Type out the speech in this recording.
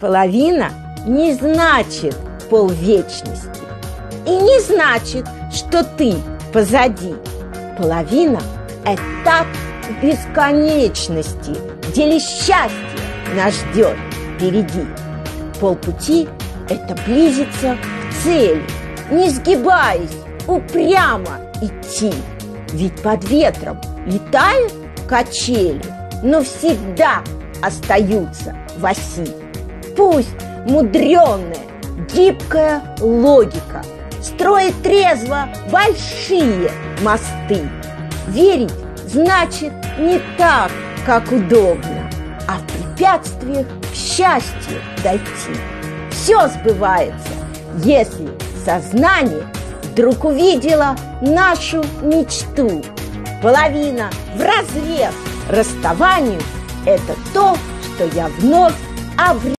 Половина не значит полвечности. И не значит, что ты позади. Половина – этап бесконечности, где лишь счастье нас ждет впереди. Полпути – это близиться к цели, не сгибаясь, упрямо идти. Ведь под ветром летают качели, но всегда остаются в оси. Пусть мудреная, гибкая логика строит трезво большие мосты. Верить значит не так, как удобно, а в препятствиях к счастью дойти. Все сбывается, если сознание вдруг увидела нашу мечту. Половина в разрез расставанию – это то, что я вновь обрел.